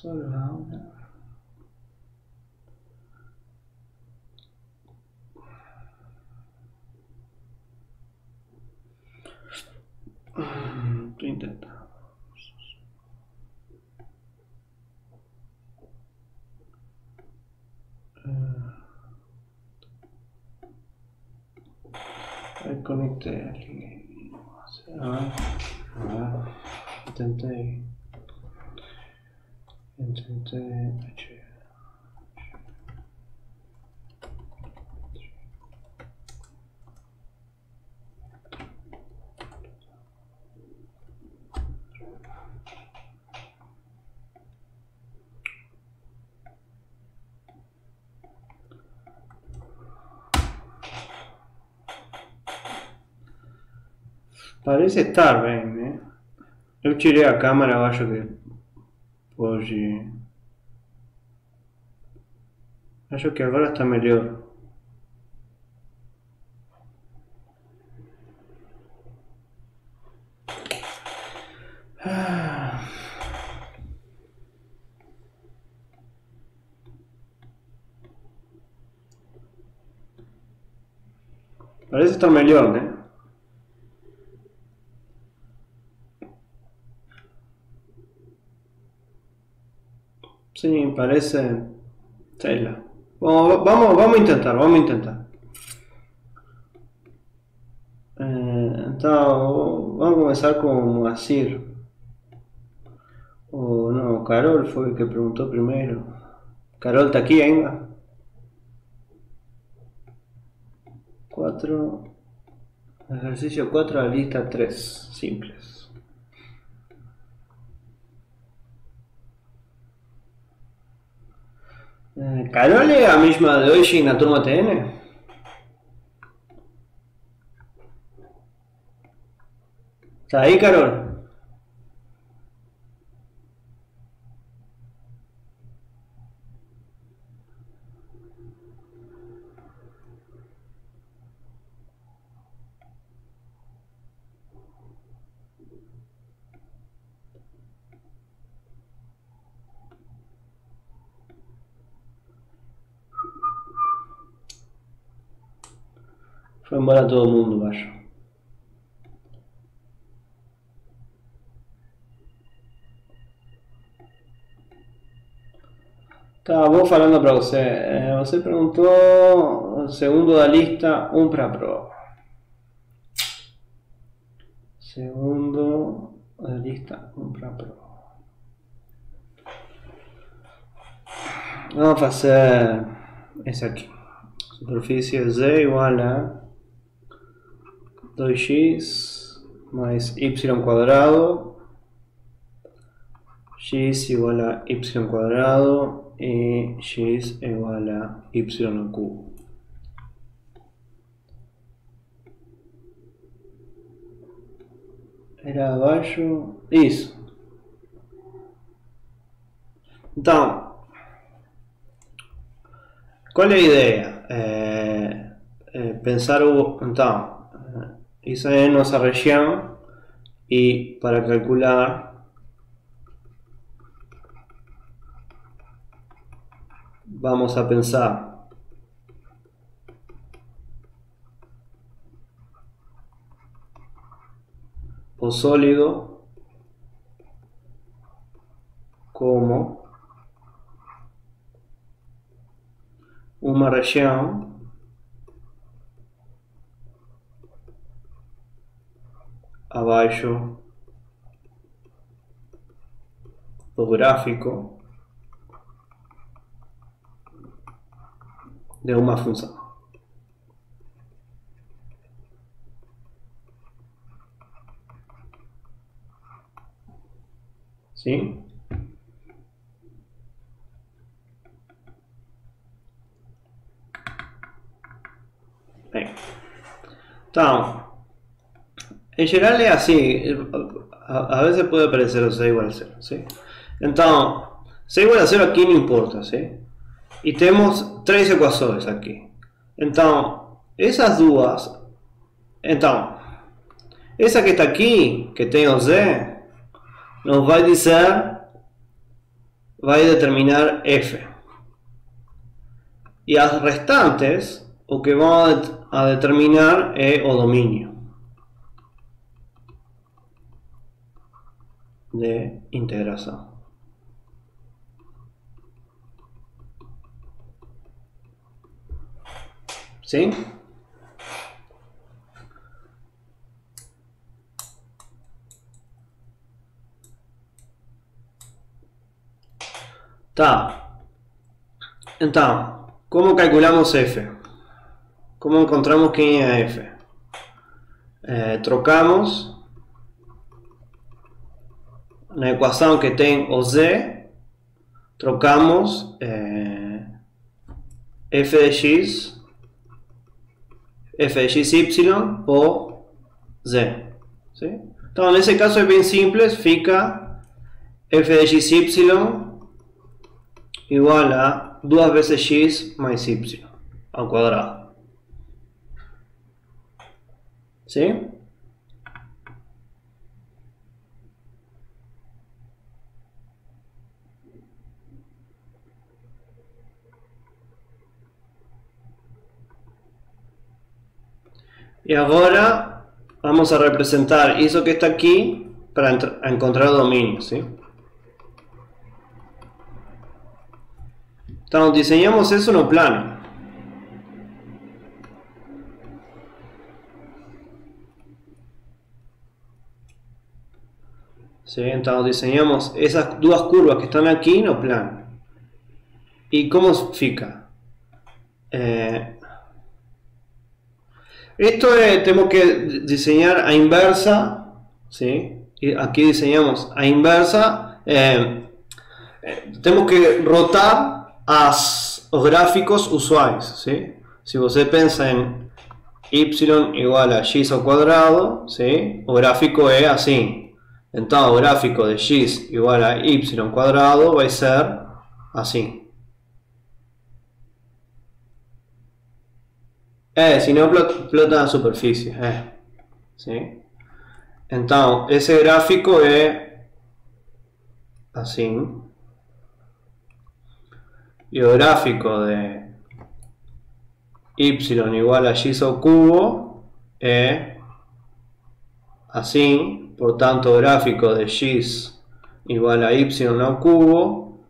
Solo ahora. Mm, Estoy intentando. Eh, conecté aquí. A ver, a ver. Intenté. Parece estar bem, né? Eu tirei a câmera, eu acho que pode. Acho que agora está melhor. Ah. Parece estar melhor, né? Sí, parece tela. Vamos, vamos, vamos a intentar, vamos a intentar. Eh, então, vamos começar com Asir. Ou não, Carol foi que perguntou primeiro. Carol está aqui ainda? 4. Exercício 4, a lista 3. Simples. Carol é a mesma de hoje na turma TN? Tá aí, Carol? Foi embora todo mundo, acho. Tá, vou falando para você. Eh, Você perguntou, segundo da lista, um para prova. Segundo da lista, um para prova. Vamos fazer esse aqui. Superfície Z igual a 2x mais y cuadrado x igual a y cuadrado y x igual a y cubo. Era abaixo. Isso. Então, qual é a ideia? É, é pensar o. Então, isso é nossa região e para calcular vamos a pensar o sólido como uma região abaixo do gráfico de uma função. Sim? Bem, então, em geral é assim, a, a vezes pode aparecer o C igual a 0, ¿sí? Então, C igual a 0 aqui não importa, ¿sí? E temos três equações aqui. Então, essas duas, então, essa que está aqui, que tem o Z, nos vai dizer va a determinar f. Y las restantes, o que vamos a determinar es o dominio de integración. ¿Sí? Entonces, ¿cómo calculamos f? ¿Cómo encontramos quién es f? Eh, trocamos una ecuación que tenga o z, trocamos eh, f de x, f de x y por z. Entonces, en ese caso es bien simple, fica f de x y igual a 2 veces x más y al cuadrado. ¿Sí? Y ahora vamos a representar eso que está aquí para encontrar dominio, ¿sí? Entonces diseñamos eso en un plano. ¿Sí? Entonces diseñamos esas dos curvas que están aquí en un plano. ¿Y cómo fica? Eh, esto es, tenemos que diseñar a inversa, ¿sí? Y aquí diseñamos a inversa. Eh, eh, tenemos que rotar as os gráficos usuales, ¿sí? Si você pensa en y igual a x al cuadrado, ¿sí? O gráfico es así. Entonces, gráfico de x igual a y cuadrado va a ser así. Eh, si no explota la superficie. Eh. ¿Sí? Entonces, ese gráfico es así gráfico de y igual a y al cubo es así, por tanto gráfico de y igual a y al cubo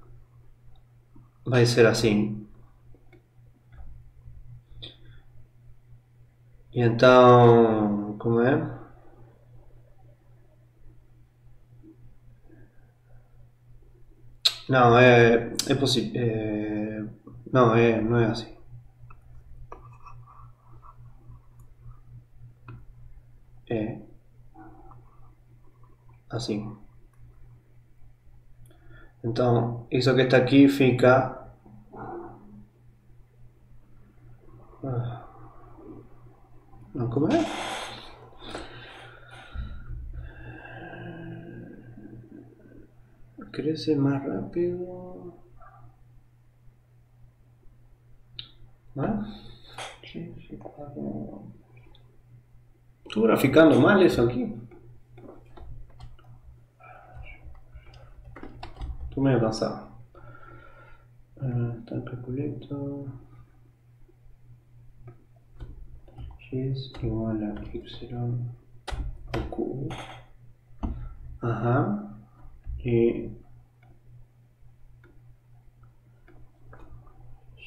va a ser así. Y entonces, ¿cómo es? No, eh, es posible. Eh, no, eh, no es así. Eh, así. Entonces, eso que está aquí fica. Ah, ¿Cómo es? crece más rápido. ¿Más? Estoy graficando mal eso aquí. Tú me cansado. Uh, está calculito. Es igual a y al cubo. Ajá. Y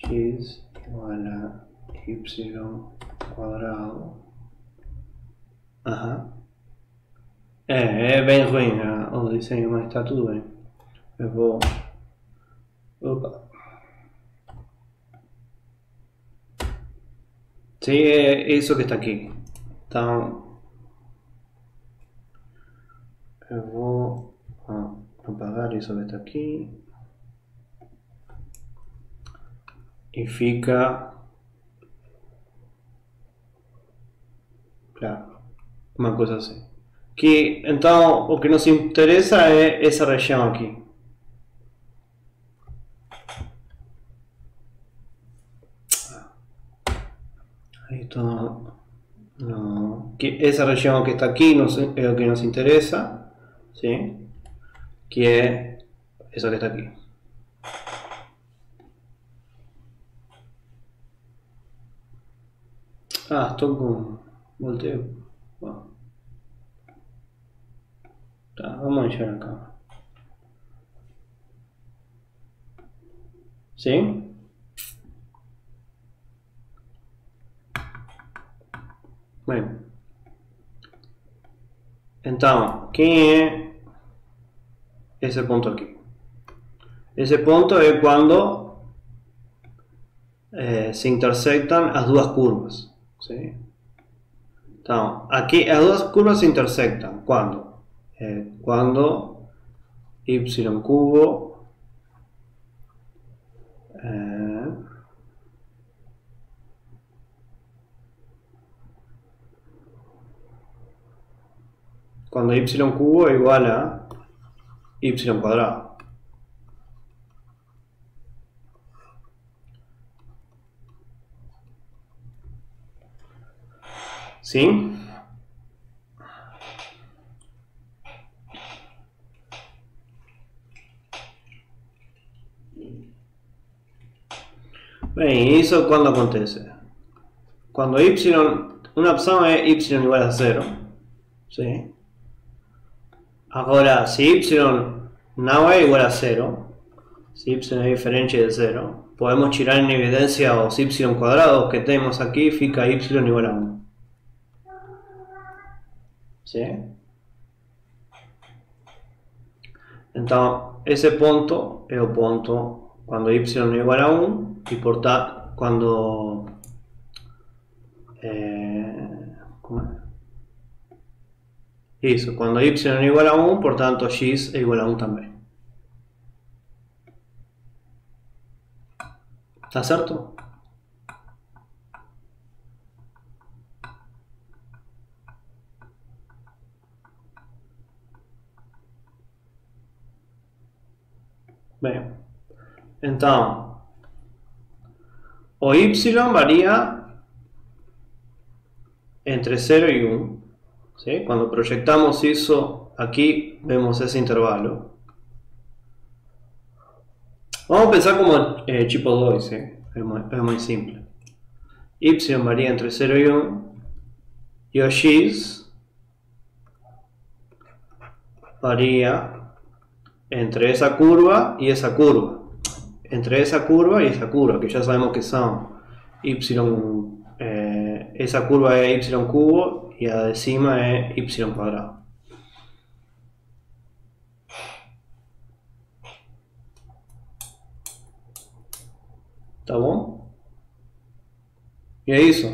x igual a y cuadrado. Ajá. É, é bem ruim o desenho, mas está tudo bem. Eu vou. Opa. Sí, é isso que está aqui. Então. Eu vou apagar isso que está aqui. y fica claro una cosa así que entonces lo que nos interesa es esa región aquí no, que esa región que está aquí es lo que nos interesa, ¿sí? que eso que está aquí. Ah, esto con volteo. Bueno. Vamos a encher acá. ¿Sí? Bem. Então, quem é esse ponto aqui? Esse ponto é quando eh, se intersectam as duas curvas. ¿sí? Então, aqui as duas curvas se intersectam quando? Eh, quando y cubo eh, cuando y cubo es igual a y cuadrado. ¿Sí? Bem, isso quando acontece? Quando y, uma opção é y igual a zero. ¿sí? Agora, se y não é igual a zero, se y é diferente de zero, podemos tirar en evidencia os y cuadrados que tenemos aquí, fica y igual a 1. ¿Sí? Então, esse ponto é o ponto quando y é igual a 1 e portanto quando eh, Isso, quando y é igual a 1, portanto x é igual a 1 também. Tá certo? Bem, então, o y varía entre 0 y 1. Cuando proyectamos eso aquí, vemos ese intervalo. Vamos a pensar como eh, tipo 2, ¿sí? es, muy, simple. Y varía entre 0 y 1. Y varía entre esa curva y esa curva. Entre esa curva y esa curva, que ya sabemos que son y, eh, esa curva es y cubo y la de encima es y cuadrado. ¿Está bom? Y es eso.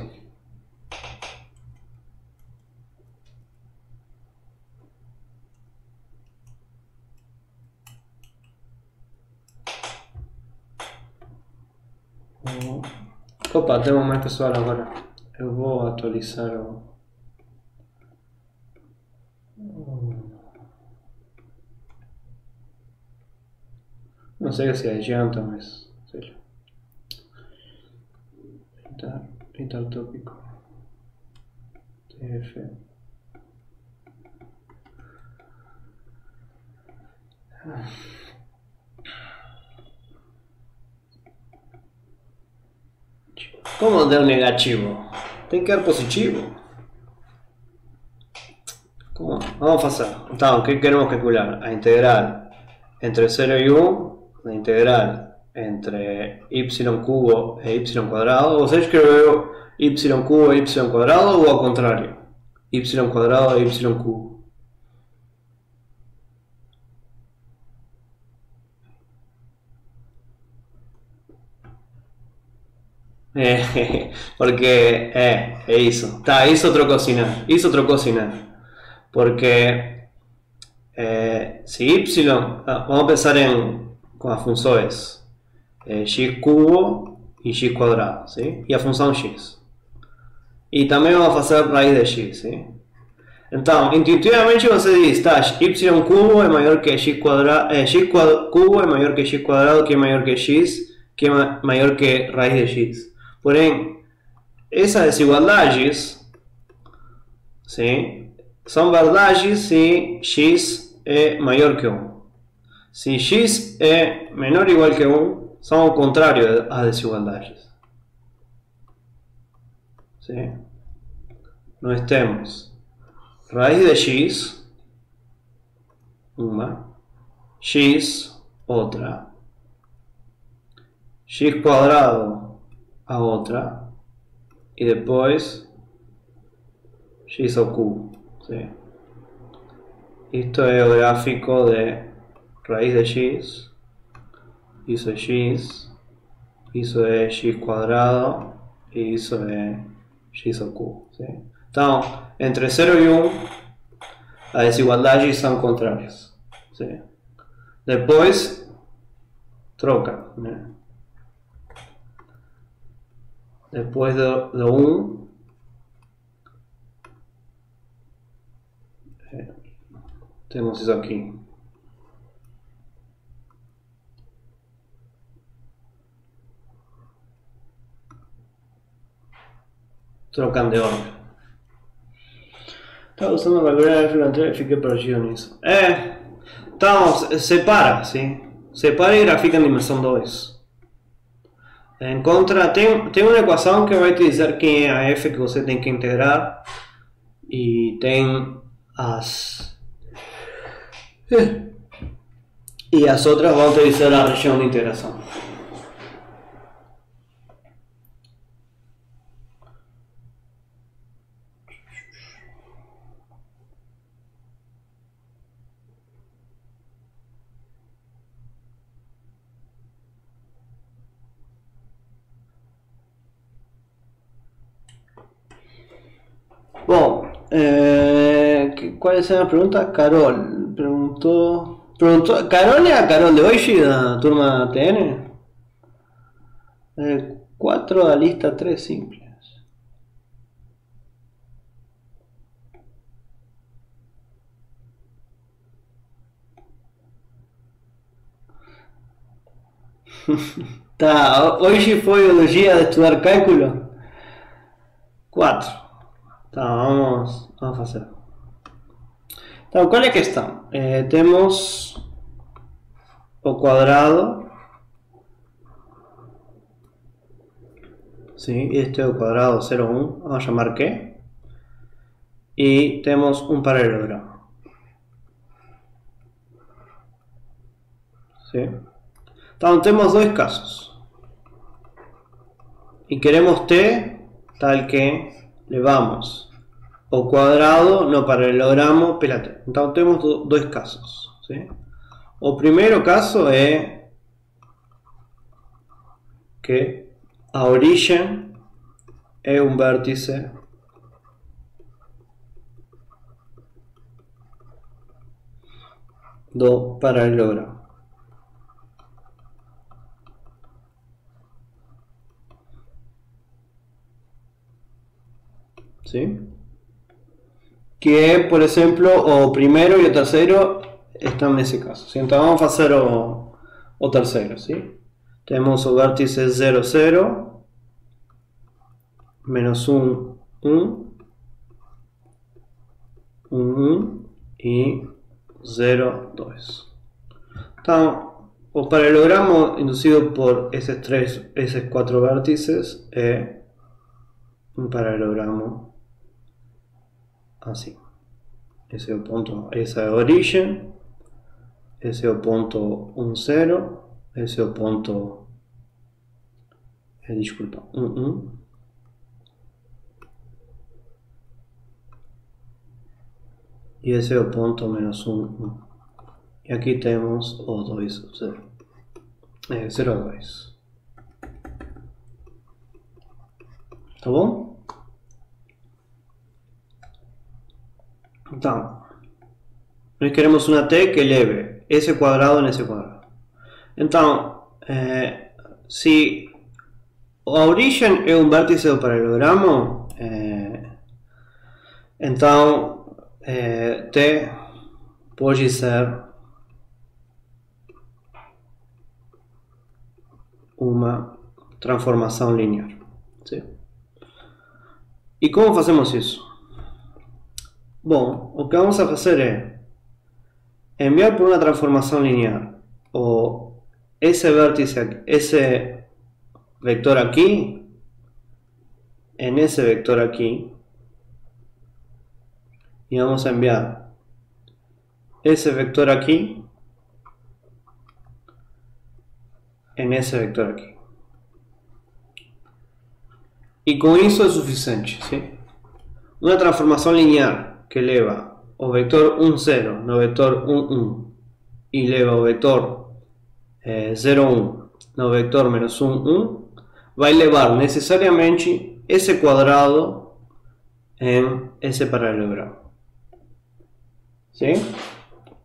Opa, temos mais pessoal agora. Eu vou atualizar o. Não sei se adianta, mas. Sei lá. Pintar, pintar tópico. TF. Ah. Como deu negativo? Tem que dar positivo. Como? Vamos fazer. Então, o que queremos calcular? A integral entre 0 e 1, a integral entre y cubo e y cuadrado. Vocês escreveu y cubo e y cuadrado ou ao contrário? y cuadrado e y cubo. Eh, porque eh, hizo. Está, hizo otro cocinar. Hizo otro cocinar. Porque eh, si y, ah, vamos a pensar en con las funciones eh, x cubo y x cuadrado, ¿sí? Y a función x. Y también vamos a hacer raíz de x, ¿sí? Entonces, intuitivamente você diz, está, y cubo es mayor que x cuadrado, eh, x cubo es mayor que x cuadrado, que es mayor que x, que es mayor que raíz de x. Porém, essas desigualdades sim, são verdades se x é maior que 1. Se x é menor ou igual que 1, são o contrário às desigualdades. ¿sí? nós temos raiz de x, uma, x, outra, x quadrado, a outra, e depois x ao cubo. ¿Sí? Isto é o gráfico de raiz de x, é x, isso é x quadrado e isso é x ao cubo. ¿sí? Então, entre 0 e 1, as desigualdades são contrárias. ¿sí? Depois, troca. Depois do, do 1, temos isso aqui. Trocan de orden. Estaba usando calcular F anterior y fiqué perdido en eso. Eh, estamos, separa, ¿sí? Separa y grafica en dimensión 2. En contra, tem, tem uma equação que vai te dizer quem é a f que você tem que integrar e tem as e as outras vão te dizer a região de integração. Bom, é, quais são as perguntas? Carol perguntou. perguntou Carol é a Carol de hoje, da turma TN? É, 4 da lista 3 simples. Ho- hoje foi dia de estudar cálculo? 4. Tá, vamos, vamos fazer. Então, qual é a questão? Eh, temos o quadrado. Sim, este o quadrado 01, vamos chamar Q. E temos um paralelogramo. Sim? Então, temos dois casos. Y queremos t tal que levamos o cuadrado no paralelogramo pela t. Então temos do- dois casos. ¿sí? O primeiro caso é que a origem é um vértice do paralelogramo. ¿sí? Que, por exemplo, o primeiro e o terceiro estão nesse caso. ¿sí? Então vamos fazer o, o terceiro, ¿sí? Temos o vértice 0, 0, menos 1, 1, 1, 1 e 0, 2. Então, o paralelogramo inducido por esses três, esses quatro vértices é um paralelogramo 1, 0, esse é o ponto, eh, desculpa, 1, 1. E esse é o ponto menos 1, 1. E aqui temos o 2, 0. É, 0, 2. Tá bom? Então, nós queremos uma t que leve esse quadrado nesse quadrado. Então, eh, se a origem é vértice do paralelogramo, eh, então eh, t pode ser uma transformação linear. sim? E como fazemos isso? Bom, o que vamos a fazer é enviar por uma transformação linear o esse vértice, esse vector aqui en ese vector aquí y vamos a enviar ese vector aquí en ese vector aquí. Y con eso es suficiente. ¿sí? Una transformación lineal que eleva o vector 1, 0, no vector 1, 1 y eleva o vector 0, 1, no vector menos 1, 1 va a elevar necesariamente ese cuadrado en ese paralelogramo. ¿Sí?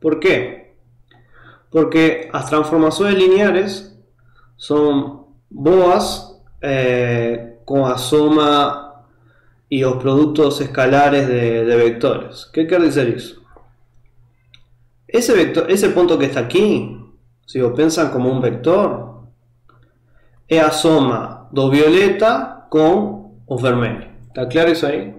¿Por qué? Porque las transformaciones lineares son boas eh, con la suma y los productos escalares de, vectores. ¿Qué quiere decir eso? Ese, vector, ese punto que está aquí, si lo piensan como un vector, es la suma do violeta con o vermelho. ¿Está claro eso ahí?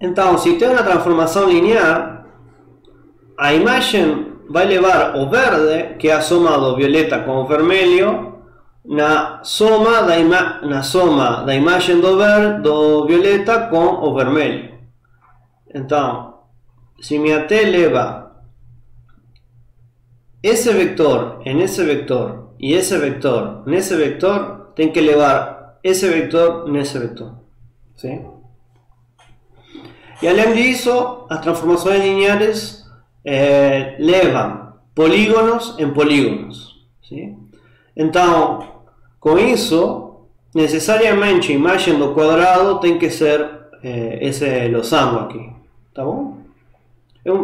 Então, se tem uma transformação linear, a imagem vai levar o verde, que é a violeta com o vermelho, na soma da, ima na soma da imagem do, ver do violeta com o vermelho. Então, se minha T leva esse vector em esse vector e esse vector nesse vector, tem que levar esse vector nesse vector. Sim? Y além disso, las transformaciones lineares eh, levan polígonos en polígonos. ¿sí? Entonces, con eso, necesariamente a imagem do quadrado tem que ser eh, esse losango aqui. Tá bom?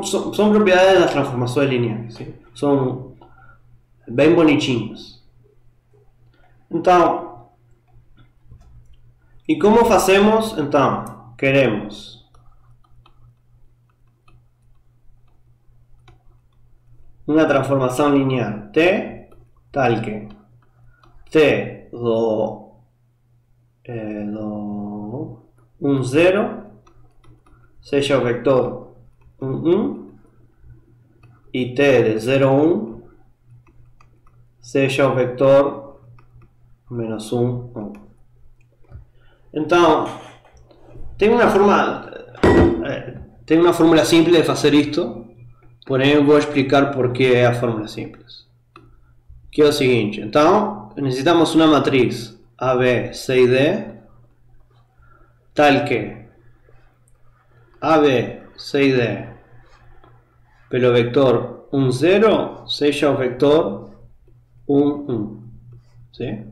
Son, son, propiedades das transformações lineares. São bem bonitinhos. Então, e como? Então, queremos una transformación lineal. T tal que t do, eh, do un 0 sea o vector un 1 y t de 0 1 sea o vector menos 1 1 entonces tengo una forma eh, tengo una fórmula simple de hacer esto Porém, eu vou explicar porque é a fórmula simples. Que é o seguinte, então, necessitamos uma matriz A, B, C e D, tal que A, B, C e D pelo vector 1, 0 seja o vector 1, 1. ¿sí?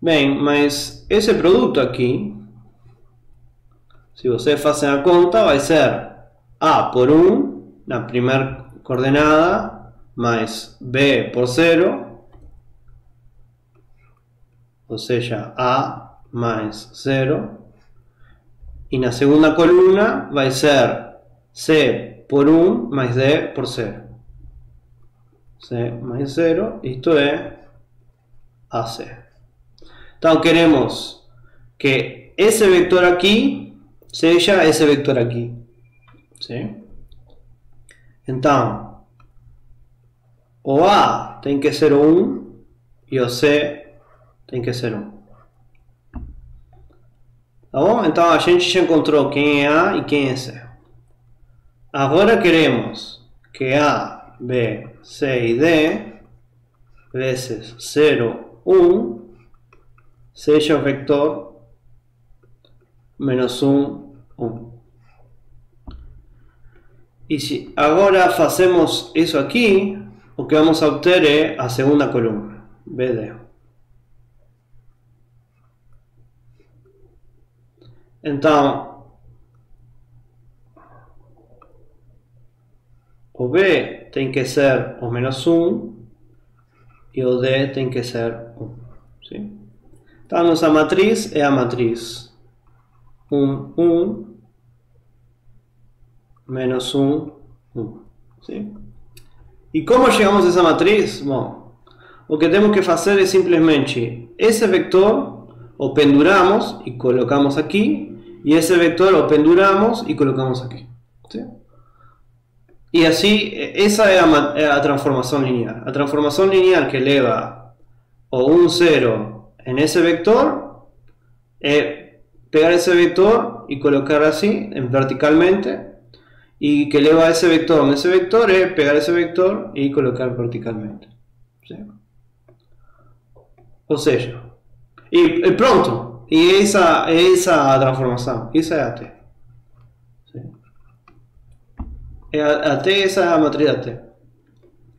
Bem, mas esse produto aqui, se você fazer a conta, vai ser A por 1 la primera coordenada más b por 0, o sea, a más 0, y la segunda columna va a ser c por 1 más d por 0. c más 0, esto es AC. Entonces queremos que ese vector aquí sea ese vector aquí. ¿sí? Então, o A tem que ser 1 e o C tem que ser 1. Tá bom? Então a gente já encontrou quem é A e quem é C. Agora queremos que A, B, C e D vezes 0, 1 seja o vector menos 1, 1. Y si ahora hacemos eso aquí, lo que vamos a obtener es a segunda columna, BD. Entonces, o B tiene que ser o menos 1 y o D tiene que ser 1. ¿sí? Entonces, nuestra matriz es la matriz 1, 1, menos 1, 1. ¿sí? ¿Y cómo llegamos a esa matriz? Bueno, lo que tenemos que hacer es simplemente ese vector lo penduramos y colocamos aquí y ese vector lo penduramos y colocamos aquí. ¿sí? E assim, essa é a, é a transformação linear. Que leva o 1, 0 nesse vector é pegar esse vector e colocar assim, verticalmente, e que leva esse vector nesse vector é pegar esse vector e colocar verticalmente. ¿sí? Ou seja, e, e pronto, e essa, essa a transformação, isso é a T. É a, a a matriz da T.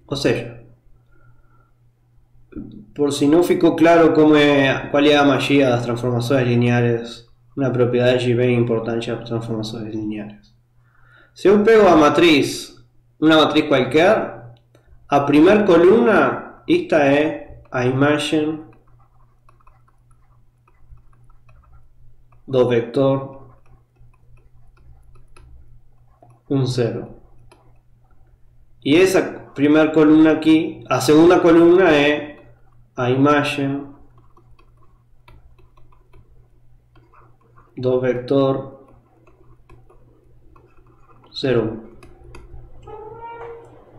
Ou seja, por si não ficou claro como é, qual é a magia das transformações lineares, uma propriedade bem importante das transformações lineares. Se eu pego a matriz, uma matriz qualquer, a primeira coluna, esta é a imagem do vector 1, 0. E essa primeira coluna aqui, a segunda coluna é a imagem do vector 0, 1.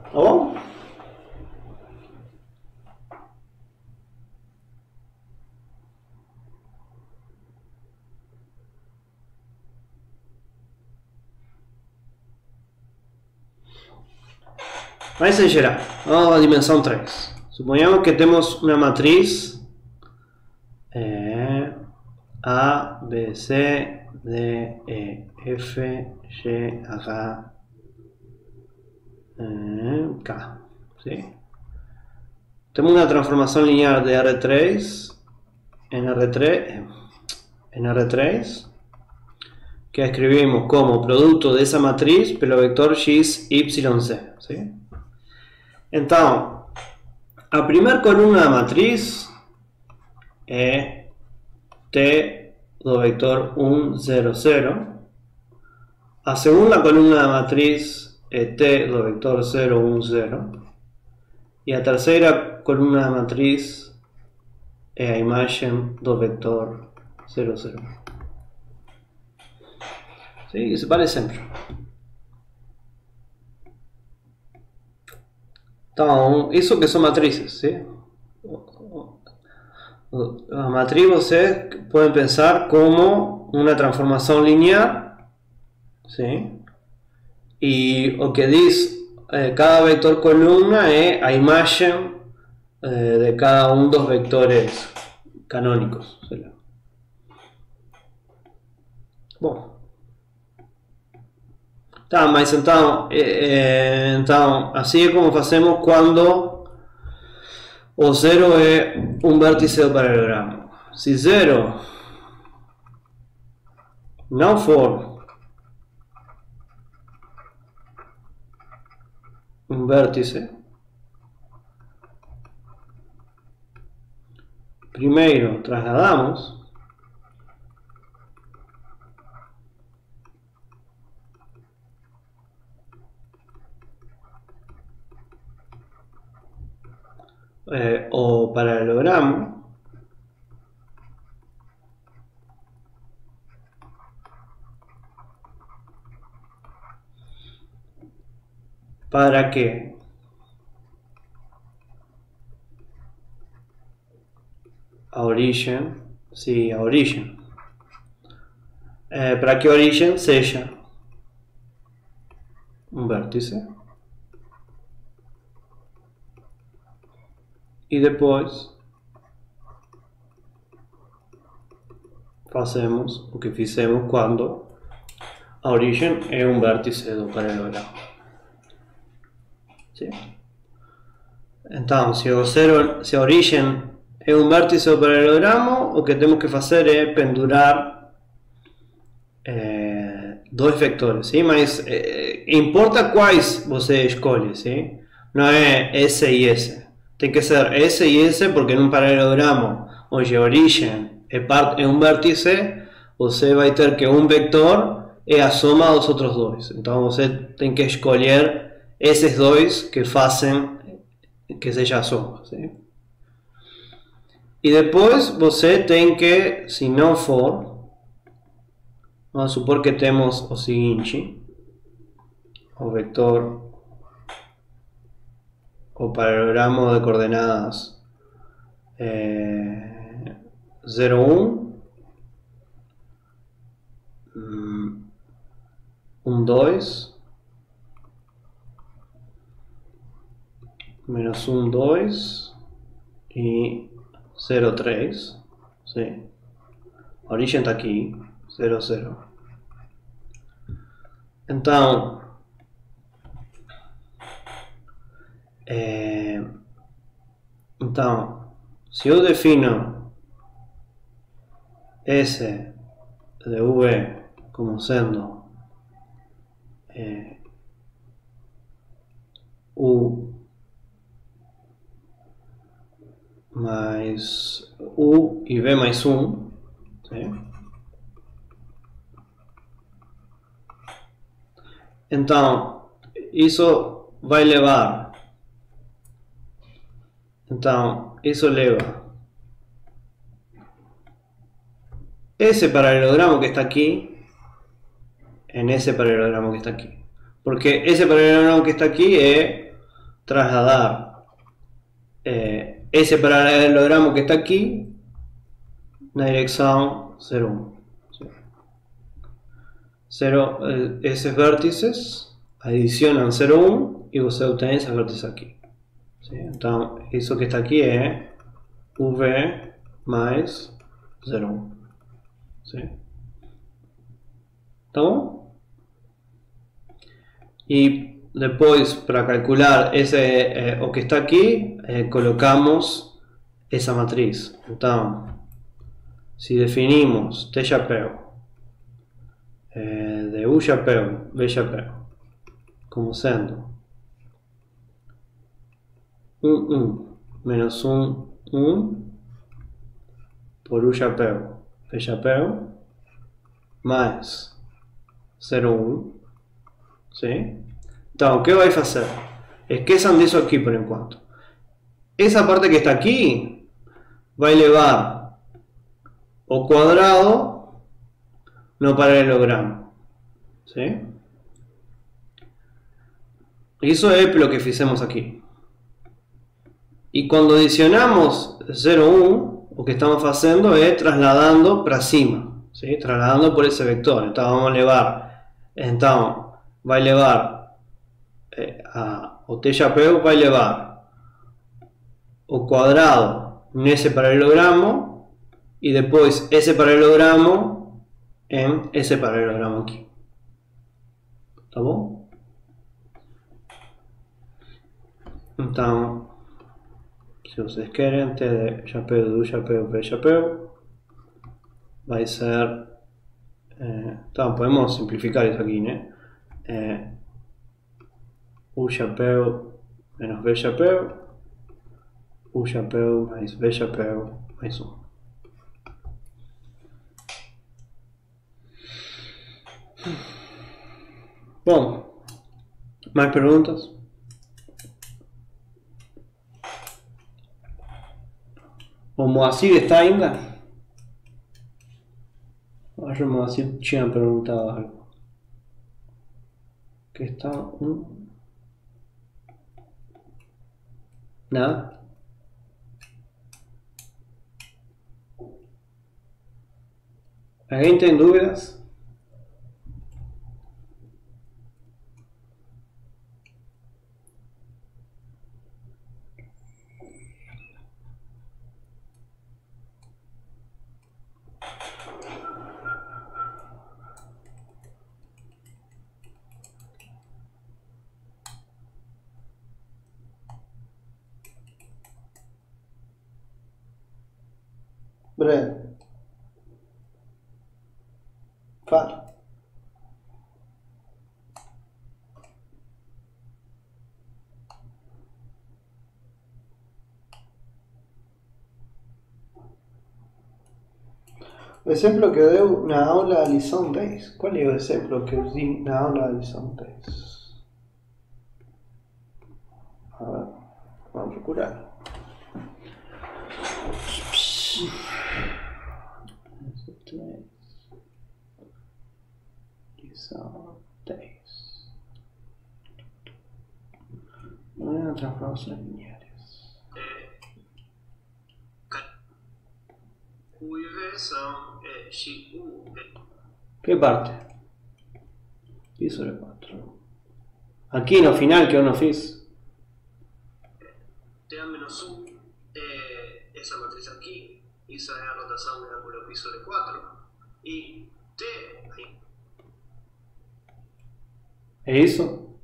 Tá bom? Mas em geral, vamos à dimensão 3. Suponhamos que temos uma matriz é, A, B, C, D, E, F, G, H, é, K. ¿sí? Temos uma transformação linear de R3 em R3, em R3 que escribimos como produto dessa matriz pelo vector x, y, z. ¿sí? Então, a primeira coluna da matriz é T do vector 1, 0, 0. A segunda coluna da matriz é T do vector 0, 1, 0. E a terceira coluna da matriz é a imagem do vector 0, 0. Sim, isso vale sempre. Então, isso que são matrizes, sim? A matriz vocês podem pensar como uma transformação linear, sim? E o que diz eh, cada vector coluna é a imagem eh, de cada um dos vectores canônicos. Bom. Tá, mas então, é, então, assim é como fazemos quando o zero é um vértice do paralelogramo. Se zero não for um vértice, primeiro trasladamos. Eh, o paralelogramo para que a origem, sí, a origem, eh, para que a origem seja um vértice. E depois fazemos o que fizemos quando a origem é um vértice do paralelogramo. Sim? Então, se, o zero, se a origem é um vértice do paralelogramo, o que temos que fazer é pendurar é, dois vectores, sim? mas é, importa quais você escolhe, sim? não é S e S. Tem que ser S e S porque num paralelogramo onde a origem é um vértice, você vai ter que um vector é a soma dos outros dois. Então você tem que escolher esses dois que fazem que seja a soma. Sim? E depois você tem que, se não for, vamos supor que temos o seguinte, o vector o paralelogramo de coordenadas eh, 0, 1, 1, 2, menos 1, 2 y 0, 3. ¿sí? Origen aquí, 0, 0. Então, é, defino S de V como sendo U mais U e V mais 1, ¿sí? Então, isso vai levar. Então, isso leva. Ese paralelogramo que está aquí, en ese paralelogramo que está aquí. Porque ese paralelogramo que está aquí es trasladar eh, ese paralelogramo que está aquí na dirección 0, 1. 0, eh, esos vértices adicionan 0, 1 y usted obtiene esos vértices aquí. Entonces, eso que está aquí es V más 0, 1. ¿Sí? Y después, para calcular ese eh, o que está aquí, eh, colocamos esa matriz. Entonces, si definimos T chapéu eh, de U chapéu, B chapéu, como sendo 1, 1 menos 1, 1 por U chapéu, B chapéu, mais 0, 1, ¿sí? Então, o que vai fazer? Esqueçam disso aqui por enquanto. Essa parte que está aqui vai levar o quadrado no paralelogramo. ¿Sí? Eso es lo que hicimos aquí. Y cuando adicionamos 0, 1, lo que estamos haciendo es trasladando para cima. ¿sí? Trasladando por ese vector. Entonces vamos a elevar. Entonces va a elevar eh, a, o va a elevar o cuadrado en ese paralelogramo y después ese paralelogramo en ese paralelogramo aquí. ¿Está bom? Então, se vocês querem, T de chapéu do chapéu B chapéu vai ser. Eh, então, podemos simplificar isso aqui, né? Eh, U chapéu menos B chapéu, U chapéu mais B chapéu mais 1. Bom, mais perguntas? O Moacir está ainda? Acho que o Moacir algo. Que está um. Nada? ¿Alguien tem dúvidas? Breno. Fala. O exemplo que eu dei na aula lição 10. Qual é o exemplo que eu dei na aula lição 10? A ver, vamos procurar. Lição 10. transformaciones lineares. U y V son eh, G, U, V. ¿Qué parte? Pi sobre 4. Aquí no final que uno fis. T a menos U, eh, esa matriz aquí, esa es la rotación del ángulo pi sobre 4. Y T, ahí, ¿E isso?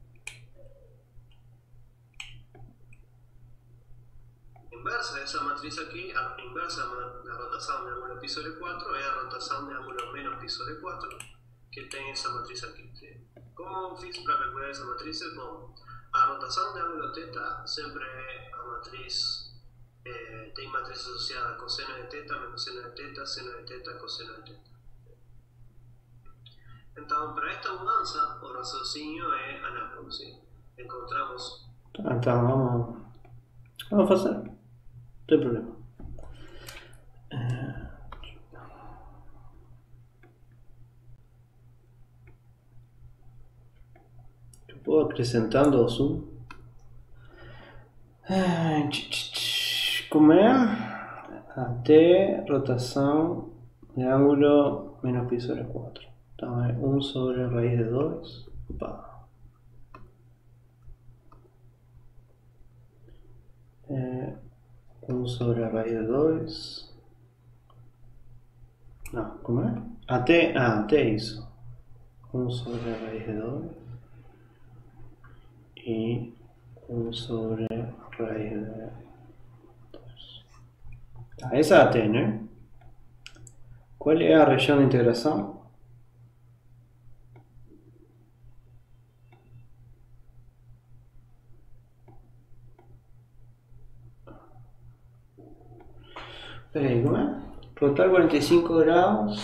inversa esa matriz aquí, inversa de la rotación de ángulo pi sobre 4 es la rotación de ángulo menos pi sobre 4 que tiene esa matriz aquí. Como fiz para calcular esa matriz? Bom, a rotación de ángulo θ siempre es matriz eh, tiene matriz asociada coseno de teta menos seno de teta, seno de teta, coseno de teta. Entonces, para esta mudanza, el raciocinio es análogo, ¿sí? Encontramos... Então, vamos... Vamos fazer. Não tem problema. Eu vou acrescentando o zoom. Ah, tch. Como é? Até rotação de ângulo menos pi sobre 4. Então é 1 sobre a raiz de 2. Opa. É 1 sobre a raiz de 2. Não, como é? Até, ah, até isso. 1 sobre a raiz de 2. E 1 sobre a raiz de 2. Tá, essa é a T, né? Qual é a região de integração? Peraí, como é? Total 45 graus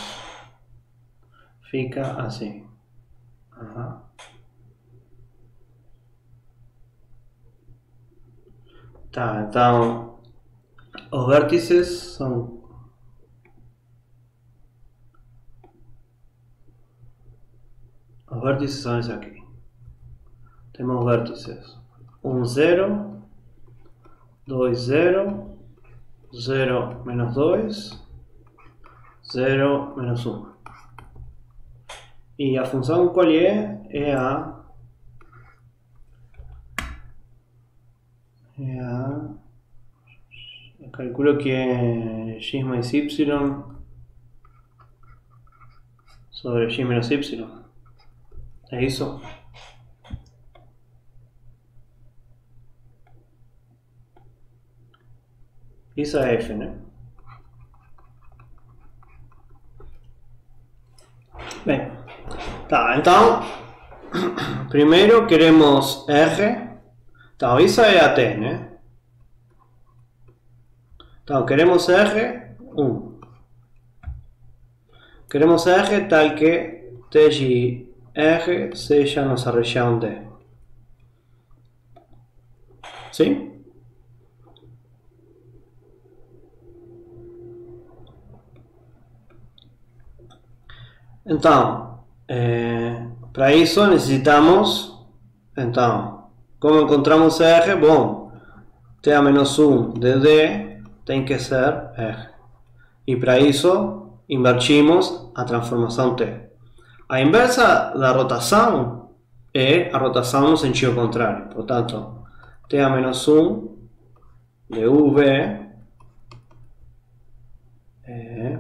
fica assim. Aham. Tá, então os vértices são os vértices são esses aqui. Temos vértices 1, 0, 2, 0, 0 menos 2, 0 menos 1. E a função qual é? É a. Eu calculo que x mais y sobre x menos y. Isso? Isso é f? Bem, tá, então, primeiro queremos R, então isso é a T, né? Então, queremos R, 1. Queremos R tal que T de R seja nossa região D. Sim? Então, eh, para isso necessitamos, então, como encontramos R? Bom, T a menos 1 de D tem que ser R. E para isso, invertimos a transformação T. A inversa da rotação é a rotação no sentido contrário. Portanto, T a menos 1 de UV é...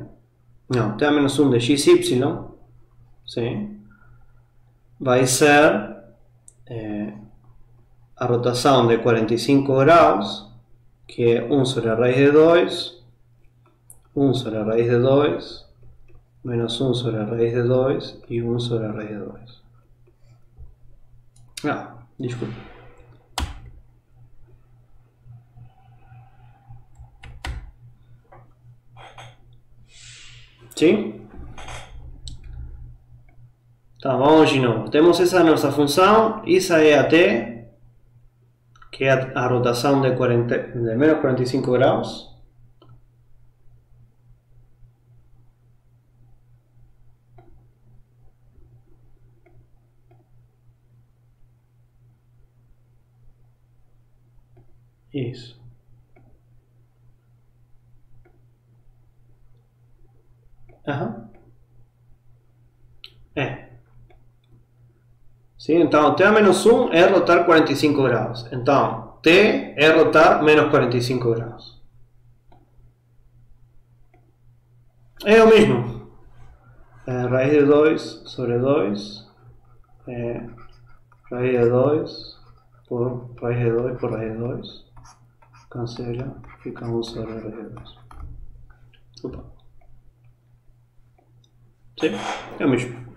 Não, T a menos 1 de XY ¿sí? vai ser eh, a rotação de 45 graus, que é 1 sobre a raiz de 2, 1 sobre a raiz de 2, menos 1 sobre a raiz de 2 e 1 sobre a raiz de 2. Ah, desculpa. Sim? Tá, vamos de novo. Temos essa nossa função, essa é a t, que a, rotação de, 40, de menos 45 graus. Isso. Aham. É. Sim, então T a menos 1 é rotar 45 graus. Então, T é rotar menos 45 graus. É o mesmo. É, raiz de 2 sobre 2 é, raiz de 2 por raiz de 2 por raiz de 2 cancela, fica 1 sobre raiz de 2. Opa. Sim, é o mesmo.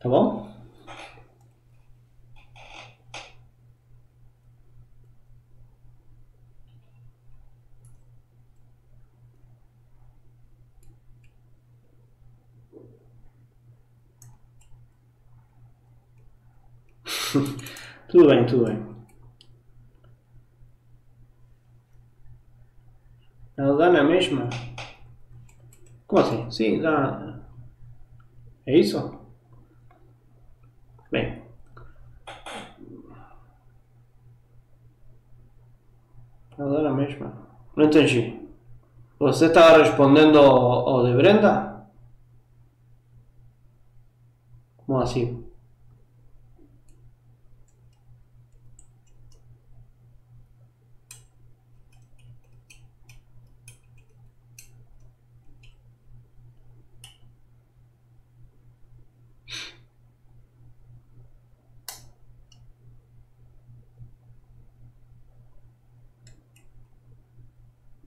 Tá bom? tudo bem, tudo bem. Ela dá na mesma? Como assim? Sim, dá. É isso? Bem. Ela dá na mesma? Não entendi. Você estava respondendo ao de Brenda? Como assim?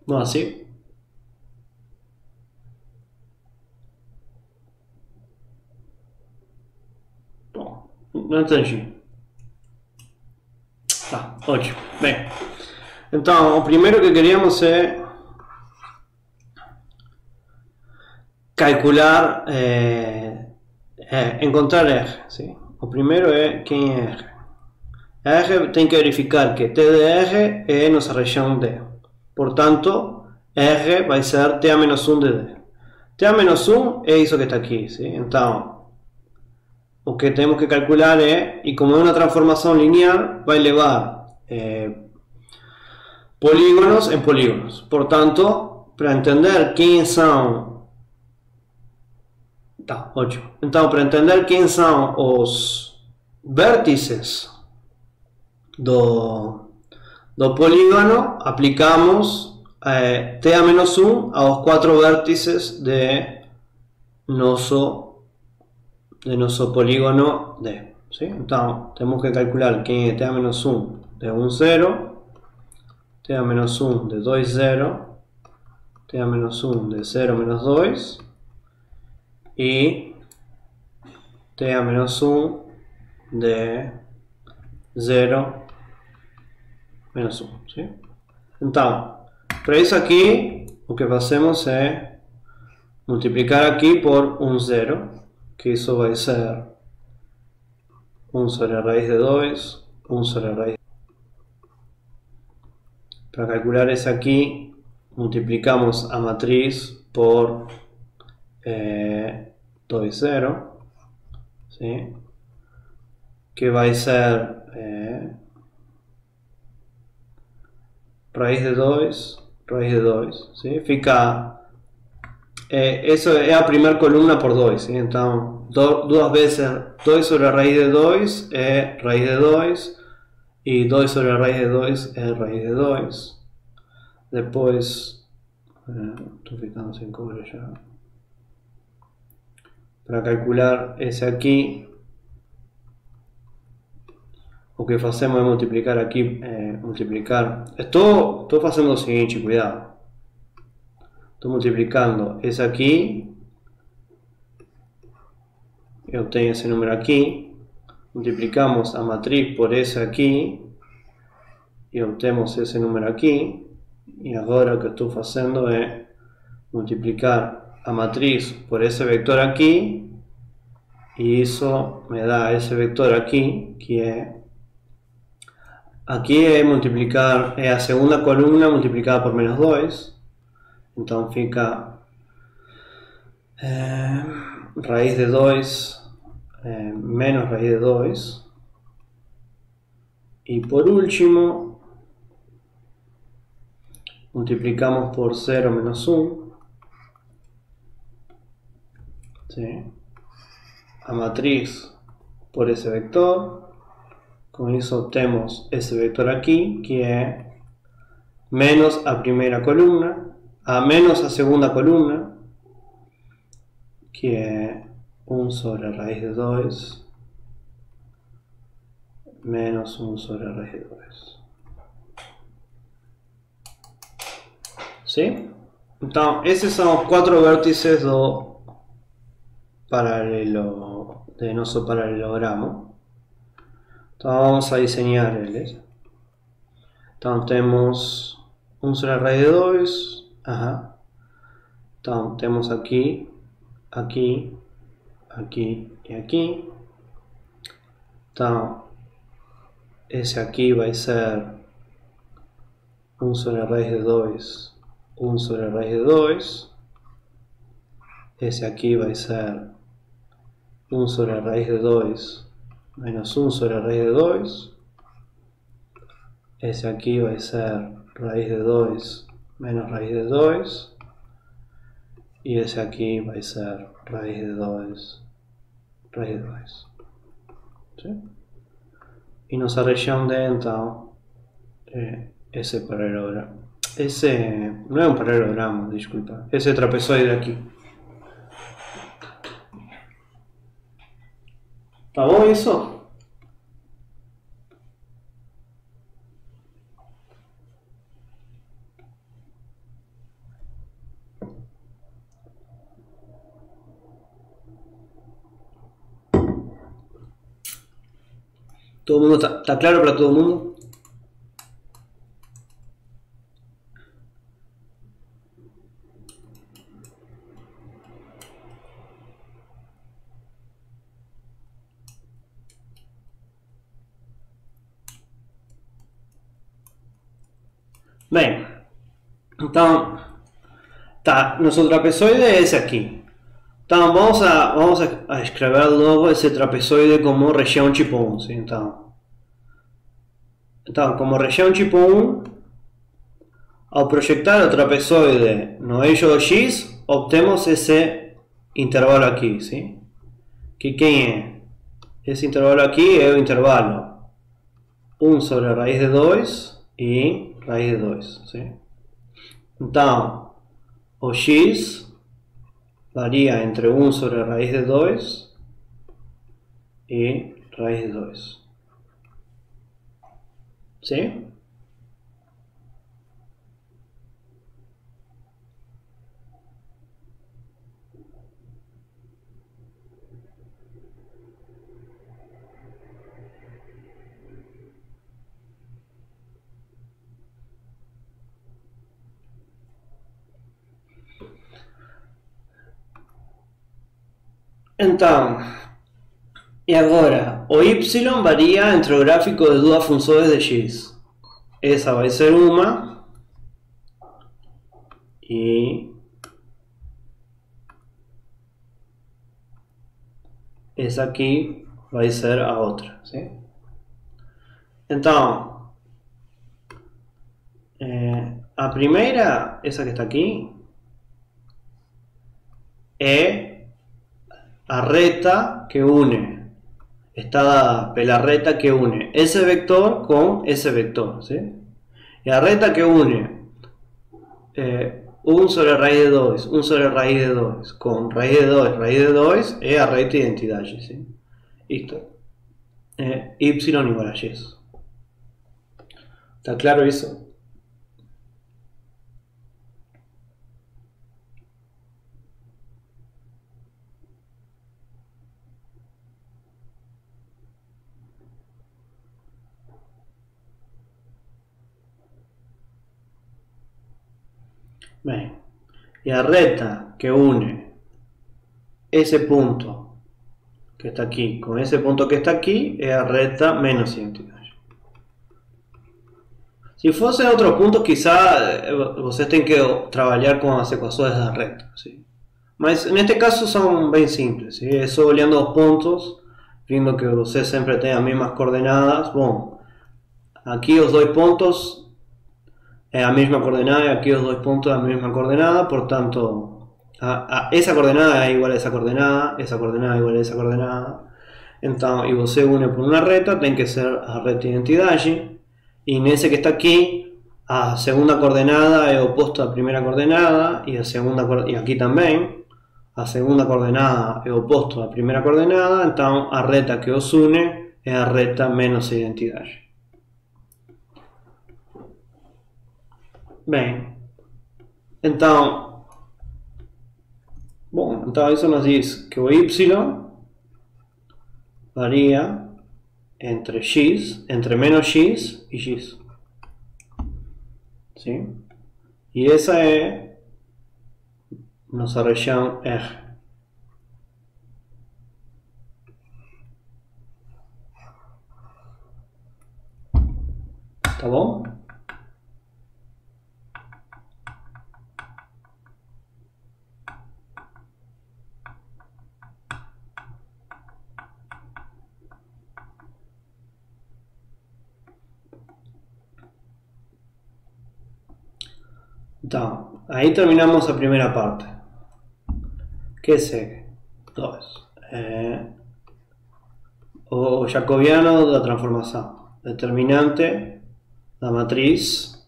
Não assim? Bom, não entendi. Tá, ótimo. Bem, então o primeiro que queríamos é calcular, é, é, encontrar R. Sim? O primeiro é quem é R. R tem que verificar que T de R é nossa região D. Por tanto, R vai ser T a menos 1 de D. T a menos 1 é isso que está aqui. ¿sí? Então, o que temos que calcular é, e como é uma transformação linear, vai levar eh, polígonos em polígonos. Portanto, para entender quem são... Tá, ótimo. Então, para entender quem são os vértices do, do polígono, aplicamos eh, T a menos 1 a los cuatro vértices de nuestro, de nuestro polígono D. ¿sí? Entonces, tenemos que calcular que T a menos 1 de 1, 0, T a menos 1 de 2, 0, T a menos 1 de 0, menos 2 y T a menos 1 de 0, menos 1. ¿sí? Entonces, para isso aqui, que fazemos é multiplicar aqui por um zero, que isso vai ser 1 sobre a raiz de 2, 1 sobre a raiz. Para calcular isso aqui, multiplicamos a matriz por eh, 2, 0, ¿sí? que vai ser eh, raiz de 2 raiz de 2, ¿sí? Fica, eh, eso é a primeira coluna por 2, ¿sí? Então, do, duas vezes 2 sobre a raiz de 2 é raiz de 2 e 2 sobre a raiz de 2 é raiz de 2. Depois, estou ficando sem cobre já. Para calcular esse aqui, o que fazemos é multiplicar aqui, é, multiplicar, estou, estou fazendo o seguinte, cuidado, estou multiplicando esse aqui, eu tenho esse número aqui, multiplicamos a matriz por esse aqui, e obtemos esse número aqui, e agora o que estou fazendo é multiplicar a matriz por esse vetor aqui, e isso me dá esse vetor aqui, que é Aquí é multiplicar, é a segunda columna multiplicada por menos 2. Então fica eh, de 2 eh, menos raiz de 2. Y por último, multiplicamos por 0 menos 1. ¿sí? A matriz por ese vector. Con eso obtenemos ese vector aquí, que es menos a primera columna, a menos a segunda columna, que es 1 sobre raíz de 2 menos 1 sobre raíz de 2. ¿Sí? Entonces, esos son los cuatro vértices do paralelo, de nuestro paralelogramo. Entonces, vamos a diseñar eles. Entonces, tenemos 1 sobre raíz de 2. Ajá. Entonces, tenemos aquí, aquí, aquí y aquí. Entonces, ese aquí va a ser 1 sobre raíz de 2 1 sobre raíz de 2. Ese aquí va a ser 1 sobre raíz de 2 menos 1 sobre raíz de 2. Ese aquí va a ser raíz de 2 menos raíz de 2. Y ese aquí va a ser raíz de 2 raíz de 2. ¿Sí? Y nos região dentro eh, ese paralelogramo. Ese no es un paralelogramo, disculpa. Ese trapezoide aquí. ¿Está eso? ¿Todo el mundo está claro para todo el mundo? Então, tá, nosso trapezoide é esse aqui. Então, vamos a, vamos a, escrever logo esse trapezoide como região tipo 1. ¿sí? Então, então, como região tipo 1, ao projetar o trapezoide no eixo x, obtemos esse intervalo aqui. ¿sí? Que quem é? Esse intervalo aqui é o intervalo 1 sobre a raiz de 2 e raíz de 2. ¿sí? Entonces, o x varía entre 1 sobre raíz de 2 y raíz de 2. ¿Sí? Então, e agora? O y varia entre o gráfico de duas funções de x. Essa vai ser uma e essa aqui vai ser a outra. Sim? Então, é, a primeira, essa que está aqui, é a reta que une, está la reta que une ese vector con ese vector, ¿sí? Y la reta que une eh, 1 sobre raíz de 2, 1 sobre raíz de 2, con raíz de 2, raíz de 2, es a reta de identidad, ¿sí? Listo. Eh, y igual a y. ¿Está claro eso? Bem, y a reta que une ese punto que está aquí con ese punto que está aquí es a reta menos identidad. Si fuese otro punto, quizá eh, ustedes tengan que trabajar con las ecuaciones de reta. ¿sí? en este caso son bien simples. ¿sí? Es solo dos puntos, viendo que ustedes siempre tengan las mismas coordenadas. Bueno, aqui os dois pontos é a mesma coordenada aqui os dois pontos é a mesma coordenada, portanto, a, a, essa coordenada é igual a essa coordenada, essa coordenada é igual a essa coordenada. Então, e você une por uma reta, tem que ser a reta identidade. E nesse que está aqui, a segunda coordenada é oposta à primeira coordenada, e a segunda e aqui também, a segunda coordenada é oposta à primeira coordenada, então a reta que os une é a reta menos a identidade. Bem, então, bom, então isso nos diz que o y varía entre x, entre menos x y x. ¿Sí? Y esa es nuestra región eje. ¿Está bom? Aí terminamos a primeira parte. que segue? 2. É, o jacobiano da transformação. Determinante da matriz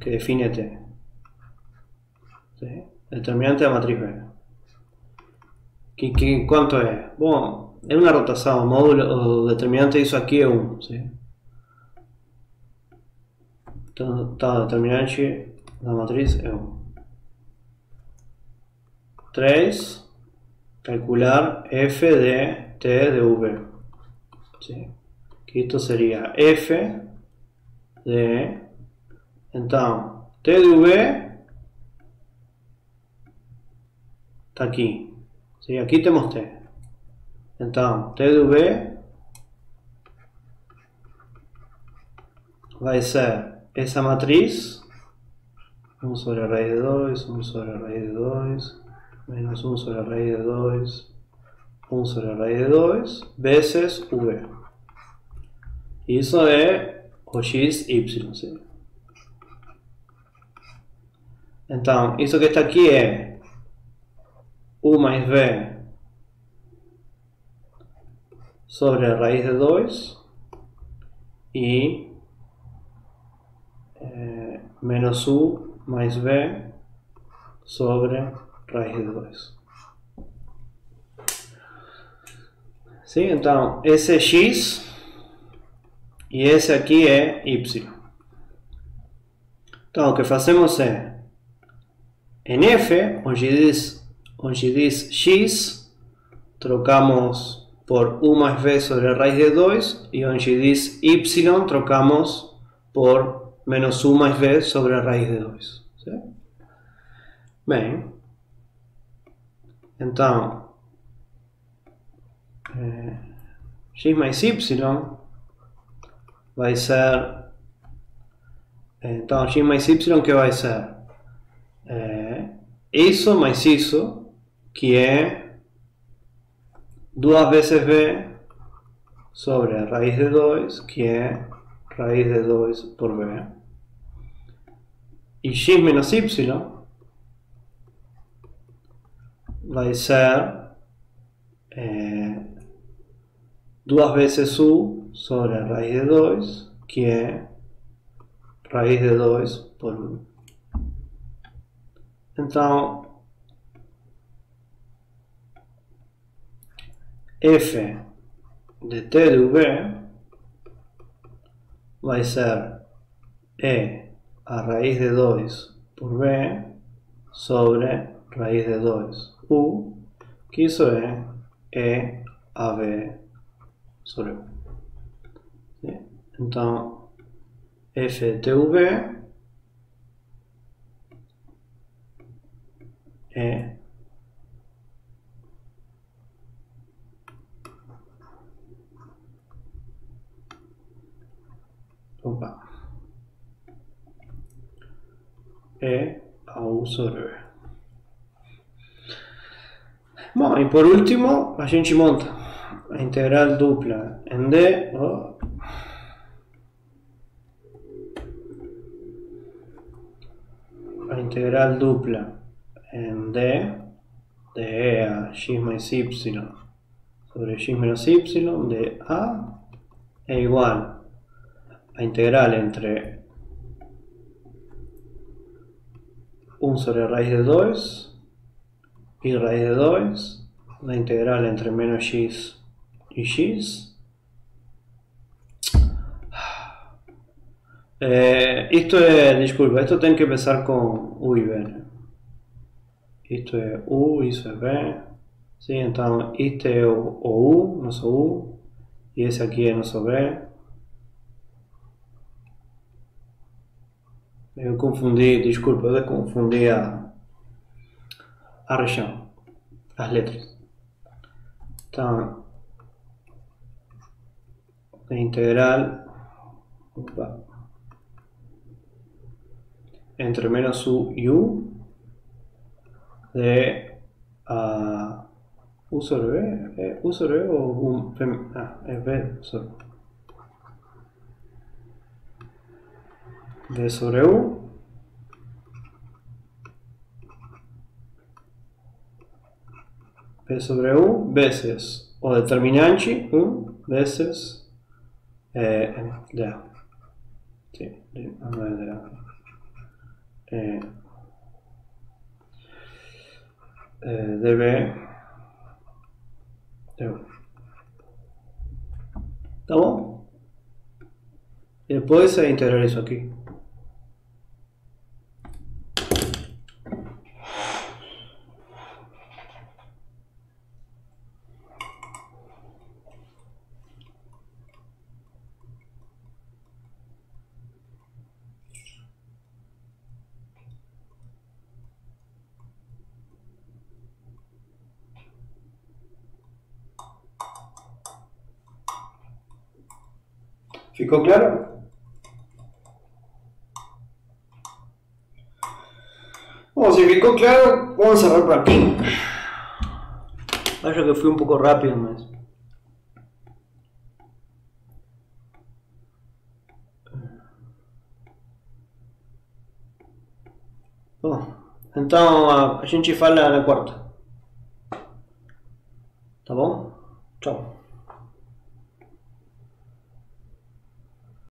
que define T. Determinante da matriz B. Que, que, quanto é? Bom, é uma rotação. O módulo, o determinante disso aqui é 1. ¿sí? Então, determinante da matriz é 1. 3. Calcular f de t de v. ¿Sí? Que isto seria f de... Então, t de v está aqui. ¿Sí? Aqui temos t. Então, t de v vai ser esa matriz, 1 sobre raíz de 2, 1 sobre raíz de 2, menos 1 sobre raíz de 2, 1 sobre raíz de 2, veces v. Y eso es x, y. ¿sí? Entonces, eso que está aquí es u más v sobre raíz de 2 y eh, menos u más b sobre raíz de 2. ¿Sí? Entonces, ese x y ese aquí es y. Entonces, lo que hacemos es, en f, onde diz, onde diz x, trocamos por u más b sobre raíz de 2 y onde diz y, trocamos por menos u más b sobre raíz de 2. ¿sí? Bem, então, eh, x mais y vai ser, então x mais y que vai ser eh, isso mais isso, que é duas vezes b sobre a raiz de 2, que é raíz de 2 por b y x menos y va a ser eh, dos veces u sobre raíz de 2 que raíz de 2 por 1. Entonces, f de t de v va a ser e a raíz de 2 por b sobre raíz de 2 u, que e a b sobre u. F Opa. e ausorare. Bueno, y por último, la gente monta la integral dupla en D la integral dupla en D de E a x más y sobre x menos y de A es igual a integral entre 1 sobre raíz de 2 y raíz de 2 la integral entre menos x y x eh, esto es, disculpa, esto tiene que empezar con u y b. Esto es u, eso es b. ¿sí? entonces este es o, u, no es u y ese aquí es no b me confundí, disculpa, yo confundí a, a región, las letras. Entonces, la integral entre menos u y u de uh, u sobre b, u sobre b o u, ah, es b sobre b sobre u b sobre u veces o determinante u veces eh, ya sí, eh, eh, debe ¿Está bom? Y después integrar eso aquí. ¿Ficó claro? Bueno, si ficó claro, vamos a cerrar por aquí. Vaya que fui un poco rápido más. Oh, então a gente fala na quarta. Tá bom? Tchau.